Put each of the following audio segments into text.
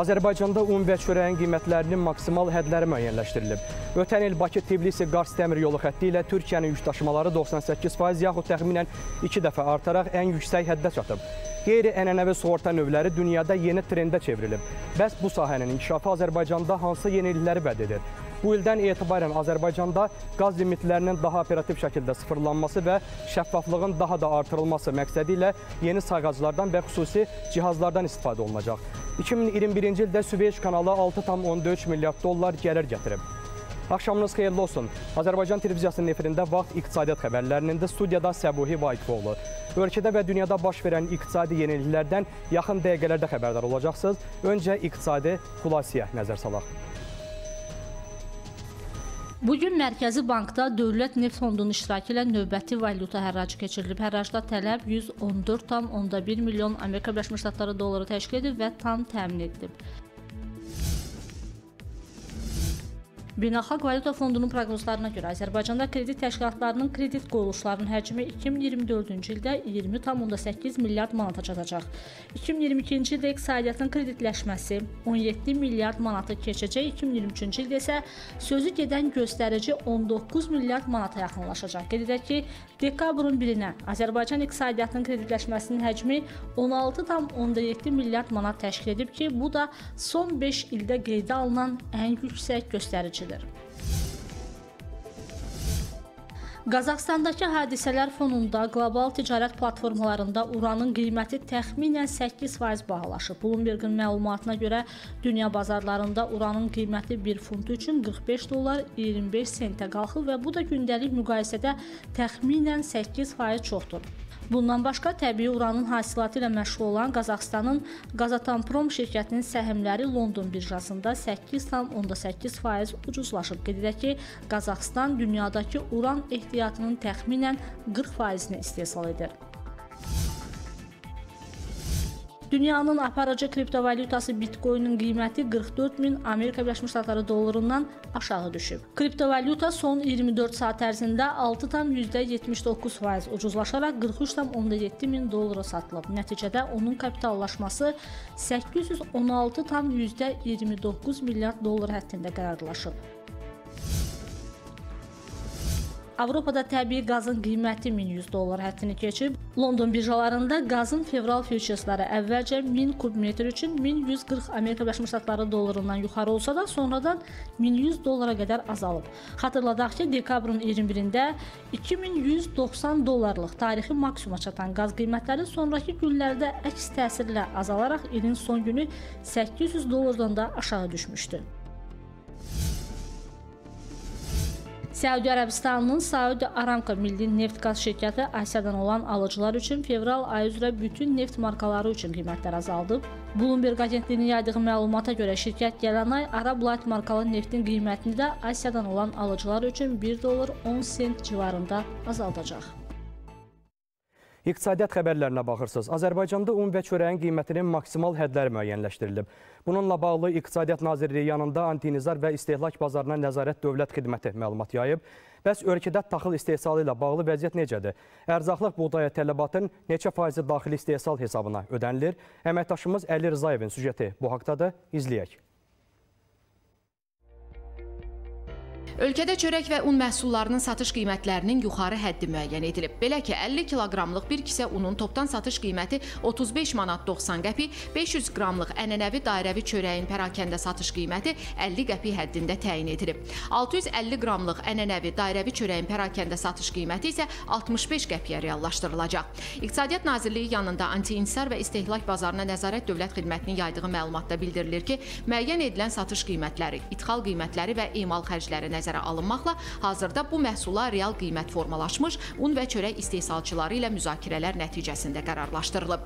Azərbaycanda un və çörəyin qiymətlərinin maksimal hədləri müəyyənləşdirilib. Ötən il Bakı-Tbilisi-Qars dəmir yolu xətti ilə Türkiyənin yük daşımaları 98% yaxud təxminən 2 dəfə artaraq ən yüksək həddə çatıb. Qeyri-ənənəvi sığorta növləri dünyada yeni trendə çevrilib. Bəs bu sahənin inkişafı Azərbaycanda hansı yenilikləri bəd edir? Bu ildən etibarən Azərbaycanda qaz limitlərinin daha operativ şəkildə sıfırlanması və şəffaflığın daha da artırılması məqsədi ilə yeni sayğaclardan və xüsusi cihazlardan istifadə olunacaq. 2021-ci ildə Süveyş kanalı 6,4 milyard dollar gəlir gətirib. Axşamınız xeyirli olsun. Azərbaycan televiziyasının efirində vaxt iqtisadiyyat xəbərlərinin də studiyada Səbuhi Vaqifoğlu. Ölkədə və dünyada baş verən iqtisadi yeniliklərdən yaxın dəqiqələrdə xəbərdar olacaqsınız. Öncə iqtisadi xülasiyyə nəzər salaq. Bugün Mərkəzi Bankda Dövlət Neft Fondunun iştirakı ilə növbəti valyuta hərracı keçirilib. Hərracda tələb 114,1 milyon Amerika Birləşmiş Ştatları dolları təşkil edib və tam təmin edilib. Beynəlxalq Valyuta Fondunun proqnozlarına görə Azərbaycanda kredit təşkilatlarının kredit qoyuluşlarının həcmi 2024-cü ildə 20,8 milyard manata çatacaq. 2022-ci ildə iqtisadiyyatın kreditləşməsi 17 milyard manatı keçəcək, 2023-cü ildə isə sözü gedən göstərici 19 milyard manata yaxınlaşacaq. Qeyd edək ki, dekabrın 1-nə Azərbaycan iqtisadiyyatının kreditləşməsinin həcmi 16,7 milyard manat təşkil edib ki, bu da son 5 ildə qeydə alınan ən yüksək göstəricidir edilir. Qazaxstandakı hadisələr fonunda qlobal ticarət platformalarında uranın qiyməti təxminən 8% bahalaşıb. Bloomberg-in məlumatına görə dünya bazarlarında uranın qiyməti 1 funt üçün 45 dollar 25 sentə qalxıb və bu da gündəlik müqayisədə təxminən 8% çoxdur. Bundan başqa təbii uranın hasilatı ilə məşğul olan Qazaxstanın Qazatomprom şirkətinin səhmləri London birjasında 8,8% ucuzlaşıb. Qeyd edək ki, Qazaxstan dünyadakı uran ehtiyatının təxminən 40%-ni istehsal edir. Dünyanın aparıcı kriptovalyutası Bitcoin-in qiyməti 44 min Amerika Birləşmiş Ştatları dollarından aşağı düşüb. Kriptovalyuta son 24 saat ərzində 6,79% ucuzlaşaraq 43,7 min dollara satılıb. Nəticədə onun kapitallaşması 816,29 milyard dollar həddində qərarlaşıb. Avropada təbii qazın qiyməti 1100 dollar həddini keçib. London birjalarında qazın fevral füçersləri əvvəlcə 1000 kub metr üçün 1140 Amerika Birləşmiş Ştatları dollarından yuxarı olsa da, sonradan 1100 dollara qədər azalıb. Xatırladaq ki, dekabrın 21-də 2190 dollarlıq tarixi maksimuma çatan qaz qiymətləri sonrakı günlərdə əks təsirlə azalaraq ilin son günü 800 dollardan da aşağı düşmüşdü. Səudiyyə Ərəbistanının Saudi Aramco Milli Neft Qaz şirkəti Asiyadan olan alıcılar üçün fevral ayı üzrə bütün neft markaları üçün qiymətlər azaldıb. Bloomberg agentliyinin yaydığı məlumata görə şirkət gələn ay Arab Light markalı neftin qiymətini də Asiyadan olan alıcılar üçün 1 dollar 10 sent civarında azaldacaq. İqtisadiyyat xəbərlərinə baxırsınız. Azərbaycanda un və çörəyin qiymətinin maksimal hədləri müəyyənləşdirilib. Bununla bağlı İqtisadiyyat Nazirliyi yanında Antinizar və İstehlak Bazarına Nəzarət Dövlət Xidməti məlumat yayıb. Bəs ölkədə taxıl istehsalı ilə bağlı vəziyyət necədir? Ərzaqlıq buğdaya tələbatın neçə faizi daxili istehsal hesabına ödənilir? Əməkdaşımız Əli Rızayevin süjeti bu haqdadır. İzləyək. Ölkədə çörək və un məhsullarının satış qiymətlərinin yuxarı həddi müəyyən edilib. Belə ki, 50 kiloqramlıq bir kisə unun topdan satış qiyməti 35 manat 90 qəpik, 500 qramlıq ənənəvi dairəvi çörəyin pərakəndə satış qiyməti 50 qəpik həddində təyin edilib. 650 qramlıq ənənəvi dairəvi çörəyin pərakəndə satış qiyməti isə 65 qəpiyə reallaşdırılacaq. İqtisadiyyat Nazirliyi yanında anti-insar və istehlak bazarına nəzarət dövlət xidmətinin yaydığı məlumatda bildirilir ki, müəyyən edilən satış qiymətləri, idxal qiymətləri və emal xərcləri nəzərdə nəzərə alınmaqla hazırda bu məhsula real qiymət formalaşmış un və çörək istehsalçıları ilə müzakirələr nəticəsində qərarlaşdırılıb.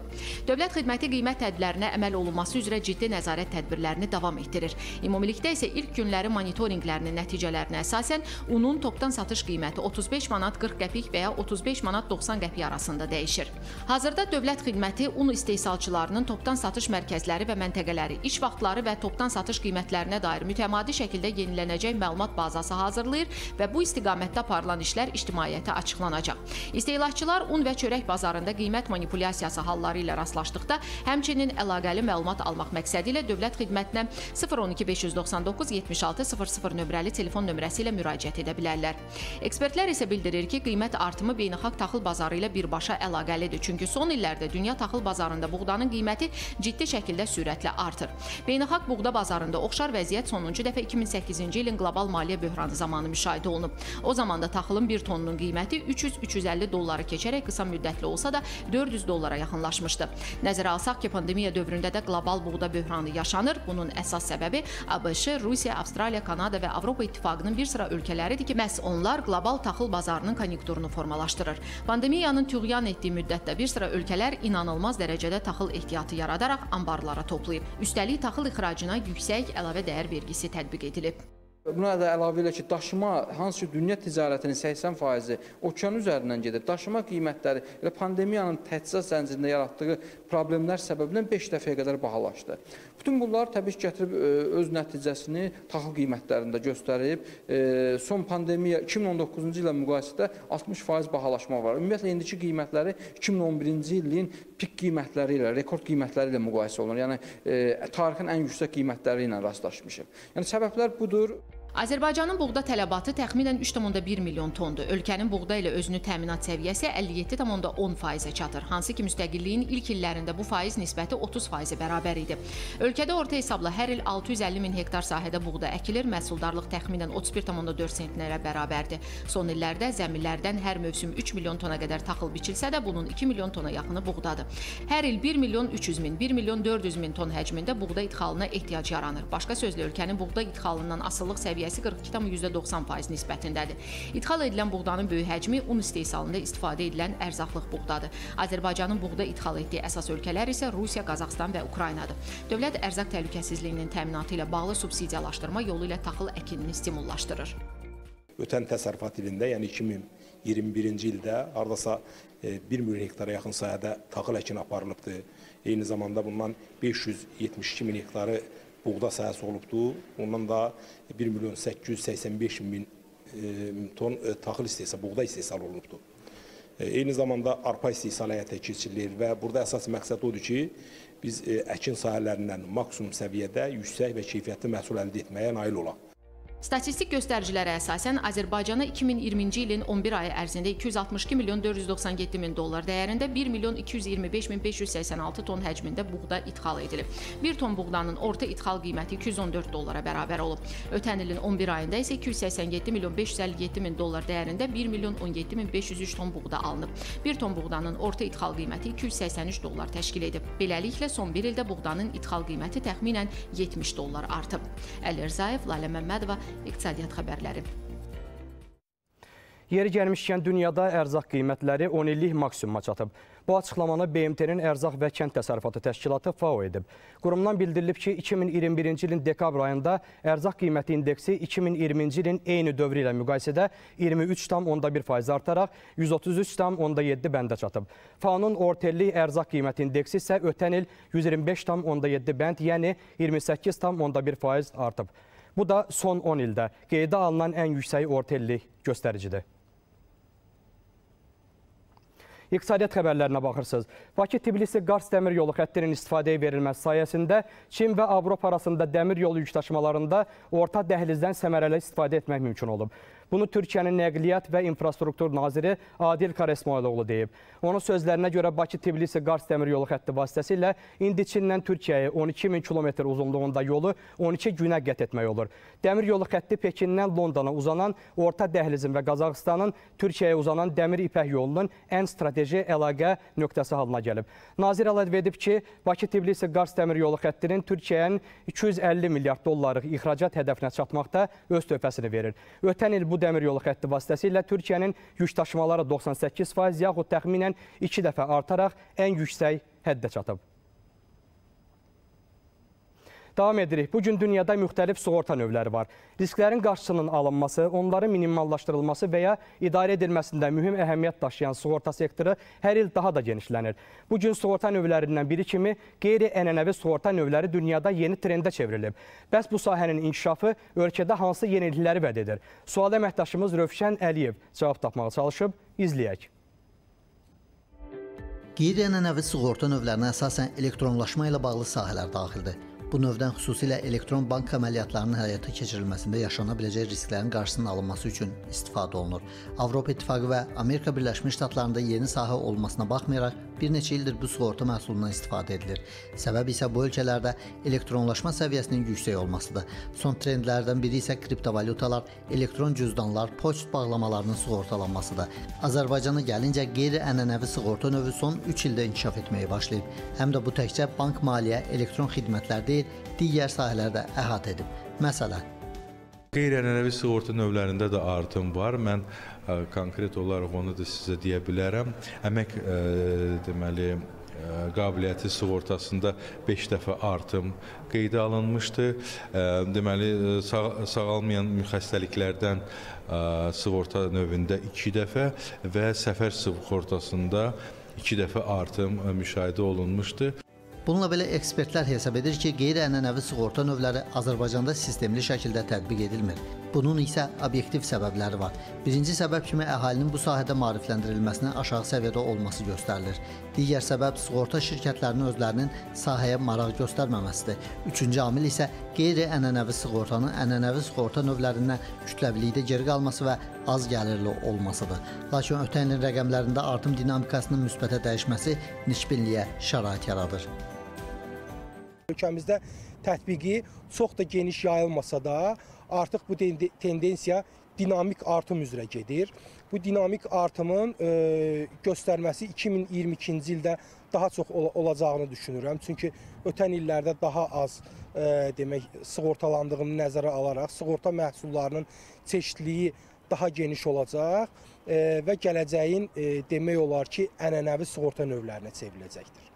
Dövlət xidməti qiymət tədbirlərinə əməl olunması üzrə ciddi nəzarət tədbirlərini davam etdirir. Ümumilikdə isə ilk günləri monitorinqlərinin nəticələrinə əsasən unun topdan satış qiyməti 35 manat 40 qəpik və ya 35 manat 90 qəpik arasında dəyişir. Hazırda dövlət xidməti un istehsalçılarının topdan satış mərkəzləri və məntəqələri, iş vaxtları və topdan satış qiymətlərinə dair mütəmadi şəkildə yenilənəcək məlumat bazası planlaması hazırlayır və bu istiqamətdə aparılan işlər ictimaiyyətə açıqlanacaq. İstehlakçılar un və çörək bazarında qiymət manipulyasiyası halları ilə rastlaşdıqda, həmçinin əlaqəli məlumat almaq məqsədi ilə dövlət xidmətinə 012 599 76 00 nömrəli telefon nömrəsi ilə müraciət edə bilərlər. Ekspertlər isə bildirir ki, qiymət artımı beynəlxalq taxıl bazarı ilə birbaşa əlaqəlidir. Çünki son illərdə dünya taxıl bazarında buğdanın qiyməti ciddi şəkildə sürətlə artır. Beynəlxalq buğda bazarında oxşar vəziyyət sonuncu dəfə 2008-ci ilin qlobal maliyyə böhranı zamanı müşahidə olunub. O zaman da taxılın 1 tonunun qiyməti 300-350 dolları keçərək qısa müddətli olsa da 400 dollara yaxınlaşmışdı. Nəzərə alsaq ki, pandemiya dövründə də qlobal buğda böhranı yaşanır. Bunun əsas səbəbi ABŞ, Rusiya, Avstraliya, Kanada və Avropa İttifaqının bir sıra ölkələridir ki, məhz onlar qlobal taxıl bazarının konjunkturunu formalaşdırır. Pandemiyanın tüğyan etdiyi müddətdə bir sıra ölkələr inanılmaz dərəcədə taxıl ehtiyatı yaradaraq anbarlara toplayıb. Üstəlik taxıl ixracına yüksək əlavə dəyər vergisi tətbiq edilib. Buna da əlavə elə ki, daşıma, hansı ki, dünya ticarətinin 80%-i okean üzərindən gedir. Daşıma qiymətləri elə pandemiyanın təchizat zəncirində yaratdığı problemlər səbəbindən 5 dəfəyə qədər bahalaşdı. Bütün bunlar təbii ki, gətirib e, öz nəticəsini taxıl qiymətlərində göstərib. E, son pandemiya 2019-cu ilə müqayisədə 60% bahalaşma var. Ümumiyyətlə, indiki qiymətləri 2011-ci ilin pik qiymətləri ilə, rekord qiymətləri ilə müqayisə olunur. Yəni, e, tarixin ən yüksək qiymətləri ilə rastlaşmışıq. Yəni, səbəblər budur. Azərbaycanın buğda tələbatı təxminən 3,1 milyon tondur. Ölkənin buğda ilə özünü təminat səviyyəsi 57,10%-ə çatır, hansı ki, müstəqilliyin ilk illərində bu faiz nisbəti 30%-ə bərabər idi. Ölkədə orta hesabla hər il 650 min hektar sahədə buğda əkilir, məhsuldarlıq təxminən 31,4 sentnerə bərabərdir. Son illərdə zəmilərdən hər mövsüm 3 milyon tona qədər taxıl biçilsə də, bunun 2 milyon tona yaxını buğdadır. Hər il 1 milyon 300 min, 1 milyon 400 min ton həcmində buğda idxalına ehtiyac yaranır. Başqa sözlə, ölkənin buğda idxalından asılılıq səviyyəsi səviyyəsi 42,90% nisbətindədir. İdxal edilən buğdanın böyük həcmi un istehsalında istifadə edilən ərzaqlıq buğdadır. Azərbaycanın buğda idxal etdiyi əsas ölkələr isə Rusiya, Qazaxstan və Ukraynadır. Dövlət ərzaq təhlükəsizliyinin təminatı ilə bağlı subsidiyalaşdırma yolu ilə taxıl əkinini stimullaşdırır. Ötən təsərrüfat ilində, yəni 2021-ci ildə hardasa 1 e, milyon hektara yaxın sahədə taxıl əkini aparılıbdır. Eyni zamanda bundan 572 min hektarı buğda sahəsi olubdur. Ondan da 1 milyon 885 min e, ton e, taxıl istehsal, buğda istehsal olunubdur. E, eyni zamanda arpa istehsalı həyata keçirilir və burada əsas məqsəd odur ki, biz əkin sahələrindən maksimum səviyyədə yüksək və keyfiyyətli məhsul əldə etməyə nail olaq. Statistik göstəricilərə əsasən Azərbaycana 2020-ci ilin 11 ayı ərzində 262 milyon 497 min dollar dəyərində 1 milyon 225 min 586 ton həcmində buğda idxal edilib. 1 ton buğdanın orta idxal qiyməti 214 dollara bərabər olub. Ötən ilin 11 ayında isə 287 milyon 557 min dollar dəyərində 1 milyon 17 min 503 ton buğda alınıb. 1 ton buğdanın orta idxal qiyməti 283 dollar təşkil edib. Beləliklə son 1 ildə buğdanın idxal qiyməti təxminən 70 dollar artıb. Əli Rzayev, Lalə Məmmədova, İqtisadiyyat xəbərləri. Yeri gəlmişkən dünyada ərzaq qiymətləri 10 illik maksimuma çatıb. Bu açıqlamanı BMT-nin Ərzaq və Kənd Təsərrüfatı Təşkilatı FAO edib. Qurumdan bildirilib ki, 2021-ci ilin dekabr ayında ərzaq qiyməti indeksi 2020-ci ilin eyni dövrü ilə müqayisədə 23,1% artaraq 133,7 bəndə çatıb. FAO-nun orta illik ərzaq qiyməti indeksi isə ötən il 125,7 bənd, yəni 28,1% artıb. Bu da son 10 ildə qeydə alınan ən yüksək orta illik göstəricidir. İqtisadiyyat xəbərlərinə baxırsınız. Bakı-Tbilisi-Qars dəmir yolu xəttinin istifadəyə verilməsi sayəsində Çin və Avropa arasında dəmir yolu yük daşımalarında orta dəhlizdən səmərəli istifadə etmək mümkün olub. Bunu Türkiyənin Nəqliyyat və İnfrastruktur naziri Adil Karesmoyloğlu deyib. Onun sözlərinə görə Bakı-Tbilisi-Qars dəmir yolu xətti vasitəsilə indi Çindən Türkiyəyə 12 min kilometr uzunluğunda yolu 12 günə qət etmək olur. Dəmir yolu xətti Pekindən Londona uzanan orta dəhlizin və Qazaxıstanın Türkiyəyə uzanan dəmir ipək yolunun ən strateji əlaqə nöqtəsi halına gəlib. Nazir əlavə edib ki, Bakı-Tbilisi-Qars dəmir yolu xəttinin Türkiyənin 250 milyard dollarlıq ixracat hədəfinə çatmaqda öz töhfəsini verir. Ötən il bu bu dəmir yolu xətti vasitəsilə Türkiyənin yük daşımaları 98% yaxud təxminən 2 dəfə artaraq ən yüksək həddə çatıb. Davam edirik. Bu gün dünyada müxtəlif sığorta növləri var. Risklərin qarşısının alınması, onların minimallaşdırılması və ya idarə edilməsində mühüm əhəmiyyət daşıyan sığorta sektoru hər il daha da genişlənir. Bu gün sığorta növlərindən biri kimi qeyri-ənənəvi sığorta növləri dünyada yeni trendə çevrilib. Bəs bu sahənin inkişafı ölkədə hansı yenilikləri vəd edir? Sual əməkdaşımız Rövşən Əliyev cavab tapmağa çalışıb. İzləyək. Qeyri-ənənəvi sığorta növlərinə əsasən elektronlaşma ilə bağlı sahələr daxildir. Bu növdən xüsusilə elektron bank əməliyyatlarının həyata keçirilməsində yaşana biləcək risklərin qarşısının alınması üçün istifadə olunur. Avropa İttifaqı və Amerika Birləşmiş Ştatlarında yeni sahə olmasına baxmayaraq bir neçə ildir bu sığorta məhsulundan istifadə edilir. Səbəb isə bu ölkələrdə elektronlaşma səviyyəsinin yüksək olmasıdır. Son trendlərdən biri isə kriptovalyutalar, elektron cüzdanlar, poçt bağlamalarının sığortalanmasıdır. Azərbaycana gəlincə qeyri-ənənəvi sığorta növü son 3 ildə inkişaf etməyə başlayıb. Həm də bu təkcə bank maliyyə, elektron xidmətlər deyil, digər sahələrdə əhatə edib. Məsələn, Qeyri-ənənəvi sığorta növlərində də artım var. Mən konkret olaraq onu da sizə deyə bilərəm. Əmək deməli qabiliyyəti sığortasında 5 dəfə artım qeydə alınmışdı. Deməli sağ, sağalmayan xəstəliklərdən sığorta növündə 2 dəfə və səfər sığortasında 2 dəfə artım müşahidə olunmuşdu. Bununla belə ekspertlər hesab edir ki, qeyri-ənənəvi sığorta növləri Azərbaycanda sistemli şəkildə tətbiq edilmir. Bunun isə obyektiv səbəbləri var. Birinci səbəb kimi əhalinin bu sahədə maarifləndirilməsinin aşağı səviyyədə olması göstərilir. Digər səbəb sığorta şirkətlərinin özlərinin sahəyə maraq göstərməməsidir. Üçüncü amil isə qeyri-ənənəvi sığortanın ənənəvi sığorta növlərindən kütləvilikdə geri qalması və az gəlirli olmasıdır. Lakin ötən ilin rəqəmlərində artım dinamikasının müsbətə dəyişməsi nisbinliyə şərait yaradır. Ölkəmizdə tətbiqi çox da geniş yayılmasa da, artıq bu tendensiya dinamik artım üzrə gedir. Bu dinamik artımın e, göstərməsi 2022-ci ildə daha çox ol olacağını düşünürəm. Çünki ötən illərdə daha az e, demək sığortalandığını nəzərə alaraq sığorta məhsullarının çeşidliyi daha geniş olacaq e, və gələcəyin e, demək olar ki, ənənəvi sığorta növlərinə çevriləcəkdir.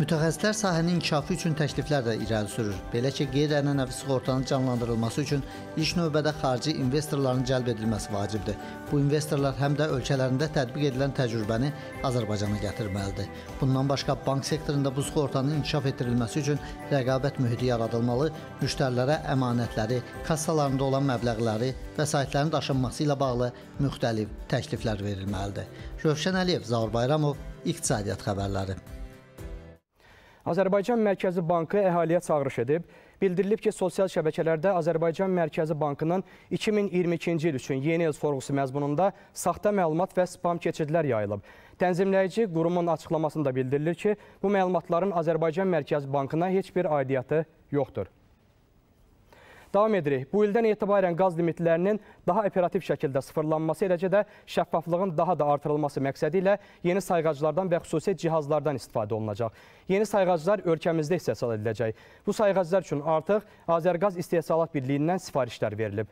Mütəxəssislər sahənin inkişafı üçün təkliflər də irəli sürür. Belə ki, qeyri-ənənəvi sığortanın canlandırılması üçün ilk növbədə xarici investorların cəlb edilməsi vacibdir. Bu investorlar həm də ölkələrində tətbiq edilən təcrübəni Azərbaycana gətirməlidir. Bundan başqa bank sektorunda bu sığortanın inkişaf etdirilməsi üçün rəqabət mühiti yaradılmalı, müştərilərə əmanətləri, kassalarında olan məbləğləri, vəsaitlərin daşınması ilə bağlı müxtəlif təkliflər verilməlidir. Rövşən Əliyev, Zaur Bayramov, İqtisadiyyat xəbərləri. Azərbaycan Mərkəzi Bankı əhaliyə çağırış edib. Bildirilib ki, sosial şəbəkələrdə Azərbaycan Mərkəzi Bankının 2022-ci il üçün yeni il sorğusu məzmununda saxta məlumat və spam keçidlər yayılıb. Tənzimləyici qurumun açıqlamasında bildirilir ki, bu məlumatların Azərbaycan Mərkəzi Bankına heç bir aidiyyatı yoxdur. Davam edirik. Bu ildən etibarən qaz limitlərinin daha operativ şəkildə sıfırlanması, eləcə də şəffaflığın daha da artırılması məqsədi ilə yeni sayğaclardan və xüsusi cihazlardan istifadə olunacaq. Yeni sayğaclar ölkəmizdə istehsal ediləcək. Bu sayğaclar üçün artıq Azərqaz İstehsalat Birliyindən sifarişlər verilib.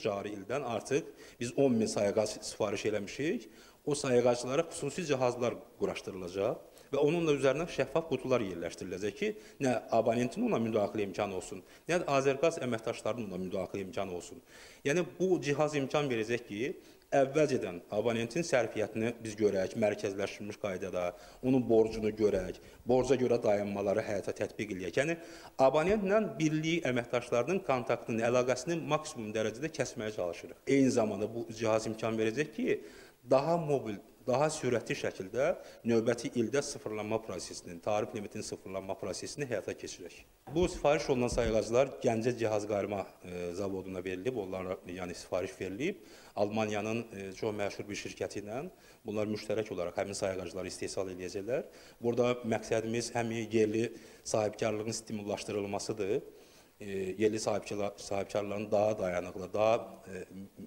Cari ildən artıq biz 10 min sayğac sifariş eləmişik. O sayğaclara xüsusi cihazlar quraşdırılacaq və onunla üzərinə şəffaf qutular yerləşdiriləcək ki, nə abonentin ona müdaxilə imkanı olsun, nə də Azərqaz əməkdaşlarının ona müdaxilə imkanı olsun. Yəni bu cihaz imkan verəcək ki, əvvəlcədən abonentin sərfiyyətini biz görək, mərkəzləşdirilmiş qaydada, onun borcunu görək, borca görə dayanmaları həyata tətbiq eləyək. Yəni abonentlə birlik əməkdaşlarının kontaktını, əlaqəsini maksimum dərəcədə kəsməyə çalışırıq. Eyni zamanda bu cihaz imkan verəcək ki, daha mobil daha sürətli şəkildə növbəti ildə sıfırlanma prosesinin, tarif limitinin sıfırlanma prosesini həyata keçirək. Bu sifariş olunan sayğaclar Gəncə cihaz qarma e, zavoduna verilib, onlara yəni sifariş verilib. Almaniyanın e, çox məşhur bir şirkəti ilə bunlar müştərək olaraq həmin sayğacları istehsal edəcəklər. Burada məqsədimiz həm yerli sahibkarlığın stimullaşdırılmasıdır yerli sahibkarların daha dayanıqlı, daha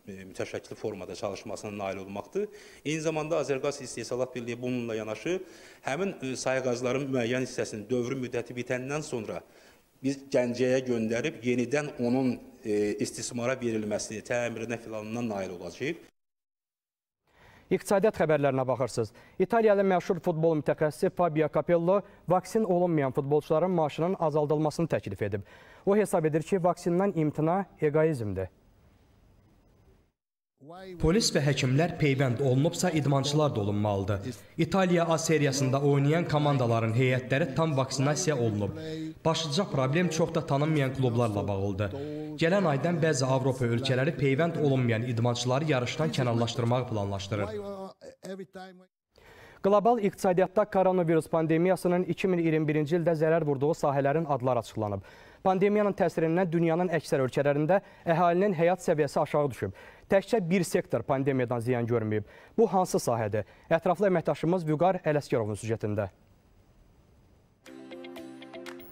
mütəşəkkil formada çalışmasına nail olmaqdır. Eyni zamanda Azərqaz İstehsalat Birliyi bununla yanaşı həmin sayğacların müəyyən hissəsinin dövrü müddəti bitəndən sonra biz Gəncəyə göndərib yenidən onun istismara verilməsi, təmirinə filanından nail olacağıq. İqtisadiyyat xəbərlərinə baxırsınız. İtaliyalı məşhur futbol mütəxəssisi Fabio Capello vaksin olunmayan futbolçuların maaşının azaldılmasını təklif edib. O hesab edir ki, vaksindən imtina egoizmdir. Polis və həkimlər peyvənd olunubsa idmançılar da olunmalıdır. İtaliya A seriyasında oynayan komandaların heyətləri tam vaksinasiya olunub. Başlıca problem çox da tanınmayan klublarla bağlıdır. Gələn aydan bəzi Avropa ölkələri peyvənd olunmayan idmançıları yarışdan kənarlaşdırmağı planlaşdırır. Qlobal iqtisadiyyatda koronavirus pandemiyasının 2021-ci ildə zərər vurduğu sahələrin adları açıqlanıb. Pandemiyanın təsirindən dünyanın əksər ölkələrində əhalinin həyat səviyyəsi aşağı düşüb. Təkcə bir sektor pandemiyadan ziyan görməyib. Bu hansı sahədir? Ətraflı əməkdaşımız Vüqar Ələsgərovun süjetində.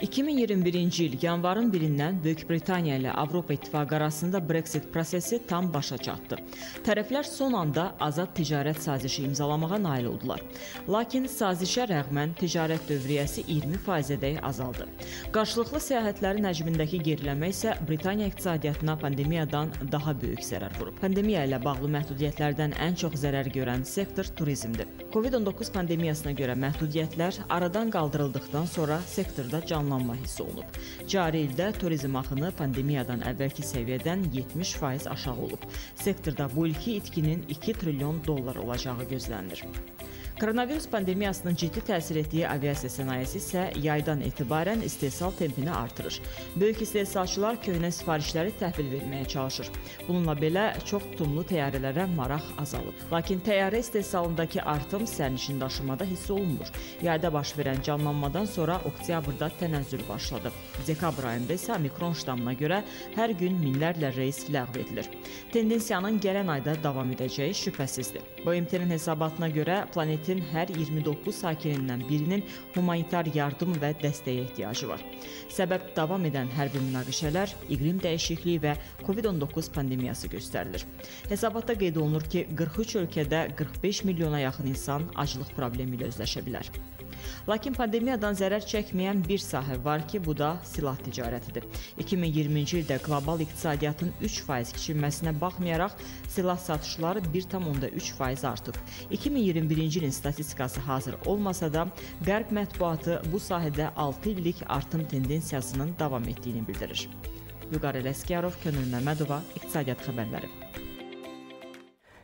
2021-ci il yanvarın 1-dən Böyük Britaniya ilə Avropa İttifaqı arasında Brexit prosesi tam başa çatdı. Tərəflər son anda azad ticarət sazişi imzalamağa nail oldular. Lakin sazişə rəğmən ticarət dövriyyəsi 20%-ədək azaldı. Qarşılıqlı səyahətlərin həcmindəki geriləmə isə Britaniya iqtisadiyyatına pandemiyadan daha böyük zərər vurub. Pandemiya ilə bağlı məhdudiyyətlərdən ən çox zərər görən sektor turizmdir. COVID-19 pandemiyasına görə məhdudiyyətlər aradan qaldırıldıqdan sonra sektorda canlı canlanma hiss olunub. Cari ildə turizm axını pandemiyadan əvvəlki səviyyədən 70% aşağı olub. Sektorda bu ilki itkinin 2 trilyon dollar olacağı gözlənilir. Koronavirus pandemiyasının ciddi təsir etdiyi aviasiya sənayesi isə yaydan etibarən istehsal tempini artırır. Böyük istehsalçılar köhnə sifarişləri təhvil verməyə çalışır. Bununla belə çox tutumlu təyyarələrə maraq azalıb. Lakin təyyarə istehsalındakı artım sərnişin daşımada hiss olunmur. Yayda baş verən canlanmadan sonra oktyabrda tənəzzül başladı. Dekabr ayında isə mikron ştamına görə hər gün minlərlə reys ləğv edilir. Tendensiyanın gələn ayda davam edəcəyi şübhəsizdir. BMT-nin hesabatına görə planetin planetin hər 29 sakinindən birinin humanitar yardım və dəstəyə ehtiyacı var. Səbəb davam edən hərbi münaqişələr, iqlim dəyişikliyi və COVID-19 pandemiyası göstərilir. Hesabatda qeyd olunur ki, 43 ölkədə 45 milyona yaxın insan aclıq problemi ilə özləşə bilər. Lakin pandemiyadan zərər çəkməyən bir sahə var ki, bu da silah ticarətidir. 2020-ci ildə qlobal iqtisadiyyatın 3% kiçilməsinə baxmayaraq, silah satışları 1,3% artıb. 2021-ci ilin statistikası hazır olmasa da, Qərb mətbuatı bu sahədə 6 illik artım tendensiyasının davam etdiyini bildirir. Vüqar Ələsgərov, Könül Məmmədova, İqtisadiyyat xəbərləri.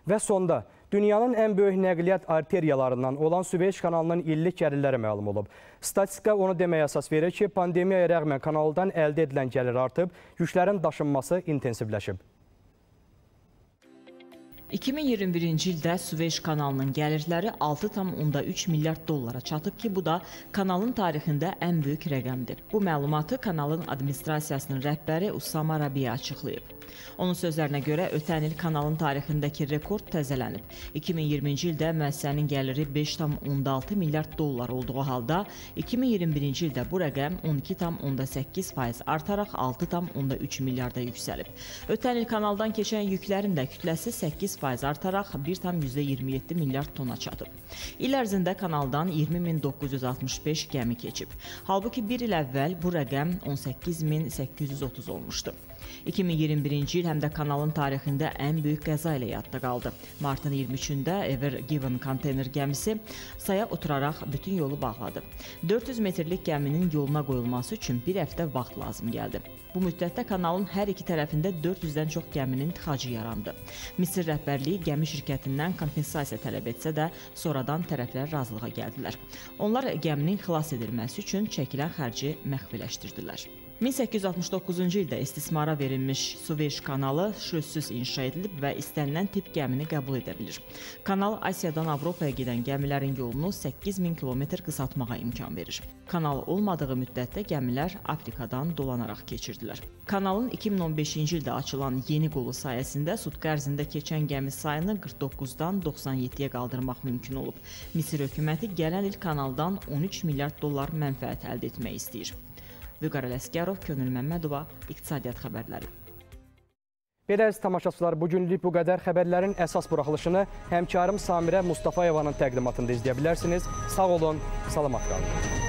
Və sonda Dünyanın ən böyük nəqliyyat arteriyalarından olan Süveyş kanalının illik gəlirləri məlum olub. Statistika onu deməyə əsas verir ki, pandemiyaya rəğmən kanaldan əldə edilən gəlir artıb, yüklərin daşınması intensivləşib. 2021-ci ildə Süveyş kanalının gəlirləri 6,3 milyard dollara çatıb ki, bu da kanalın tarixində ən böyük rəqəmdir. Bu məlumatı kanalın administrasiyasının rəhbəri Usama Rabiya açıqlayıb. Onun sözlərinə görə ötən il kanalın tarixindəki rekord təzələnib. 2020-ci ildə müəssisənin gəliri 5,6 milyard dollar olduğu halda 2021-ci ildə bu rəqəm 12,8% artaraq 6,3 milyarda yüksəlib. Ötən il kanaldan keçən yüklərin də kütləsi 8 8% artaraq 1,27 milyard tona çatıb. İl ərzində kanaldan 20965 gəmi keçib. Halbuki bir il əvvəl bu rəqəm 18830 olmuşdu. 2021-ci il həm də kanalın tarixində ən böyük qəza ilə yadda qaldı. Martın 23-də Ever Given konteyner gəmisi saya oturaraq bütün yolu bağladı. 400 metrlik gəminin yoluna qoyulması üçün bir həftə vaxt lazım gəldi. Bu müddətdə kanalın hər iki tərəfində 400-dən çox gəminin tıxacı yarandı. Misir rəhbərliyi gəmi şirkətindən kompensasiya tələb etsə də, sonradan tərəflər razılığa gəldilər. Onlar gəminin xilas edilməsi üçün çəkilən xərci məxfiləşdirdilər. 1869-cu ildə istismara verilmiş Suveyş kanalı şürutsüz inşa edilib və istənilən tip gəmini qəbul edə bilir. Kanal Asiyadan Avropaya gedən gəmilərin yolunu 8000 kilometr qısaltmağa imkan verir. Kanal olmadığı müddətdə gəmilər Afrikadan dolanaraq keçirdilər. Kanalın 2015-ci ildə açılan yeni qolu sayəsində sutqa ərzində keçən gəmi sayını 49-dan 97-yə qaldırmaq mümkün olub. Misir hökuməti gələn il kanaldan 13 milyard dollar mənfəət əldə etmək istəyir. Vüqar Ələsgərov, Könül Məmmədova, İqtisadiyyat xəbərləri. Belə əziz tamaşaçılar, bugünlük bu qədər xəbərlərin əsas buraxılışını həmkarım Samirə Mustafayevanın təqdimatında izləyə bilərsiniz. Sağ olun, salamat qalın.